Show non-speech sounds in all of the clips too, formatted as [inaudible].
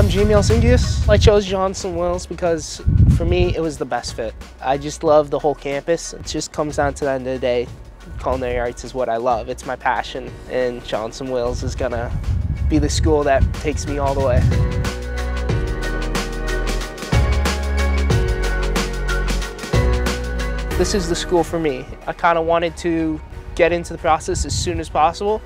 I'm Jamie Helsingius. I chose Johnson Wales because for me it was the best fit. I just love the whole campus. It just comes down to the end of the day. Culinary arts is what I love. It's my passion and Johnson Wales is gonna be the school that takes me all the way. This is the school for me. I kind of wanted to get into the process as soon as possible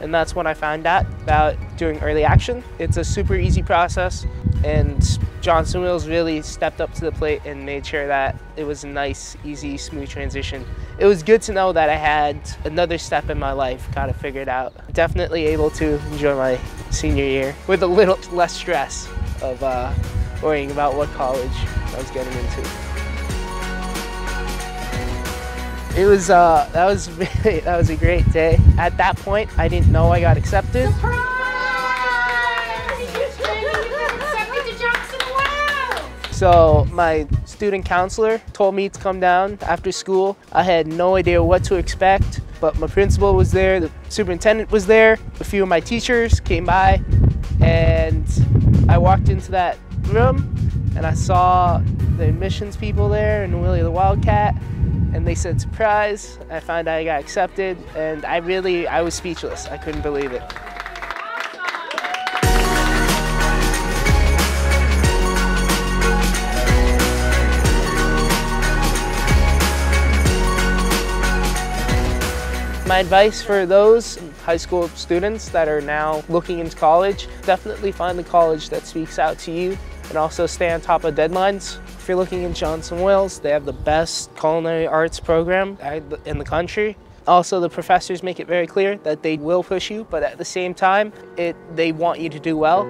and that's when I found out about doing early action. It's a super easy process and Johnson Wales really stepped up to the plate and made sure that it was a nice, easy, smooth transition. It was good to know that I had another step in my life kind of figured out. Definitely able to enjoy my senior year with a little less stress of uh, worrying about what college I was getting into. It was uh, that was [laughs] really, that was a great day. At that point, I didn't know I got accepted. So my student counselor told me to come down after school. I had no idea what to expect, but my principal was there, the superintendent was there, a few of my teachers came by, and I walked into that room and I saw the admissions people there and Willie the Wildcat and they said surprise. I found out I got accepted and I really, I was speechless. I couldn't believe it. My advice for those high school students that are now looking into college, definitely find the college that speaks out to you and also stay on top of deadlines. If you're looking in Johnson Wales, they have the best culinary arts program in the country. Also, the professors make it very clear that they will push you, but at the same time, it, they want you to do well.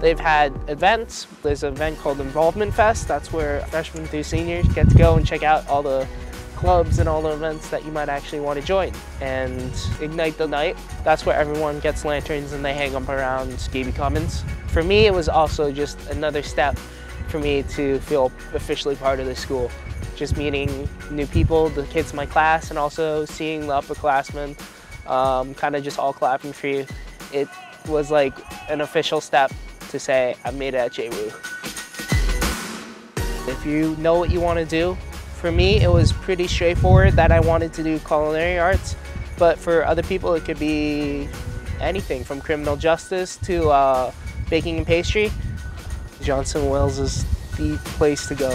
They've had events. There's an event called Involvement Fest. That's where freshmen through seniors get to go and check out all the clubs and all the events that you might actually want to join. And Ignite the Night, that's where everyone gets lanterns and they hang them around Gaebe Commons. For me, it was also just another step for me to feel officially part of the school. Just meeting new people, the kids in my class, and also seeing the upperclassmen um, kind of just all clapping for you. It was like an official step to say, I made it at JWU. If you know what you want to do, for me, it was pretty straightforward that I wanted to do culinary arts, but for other people, it could be anything from criminal justice to uh, baking and pastry. Johnson Wales is the place to go.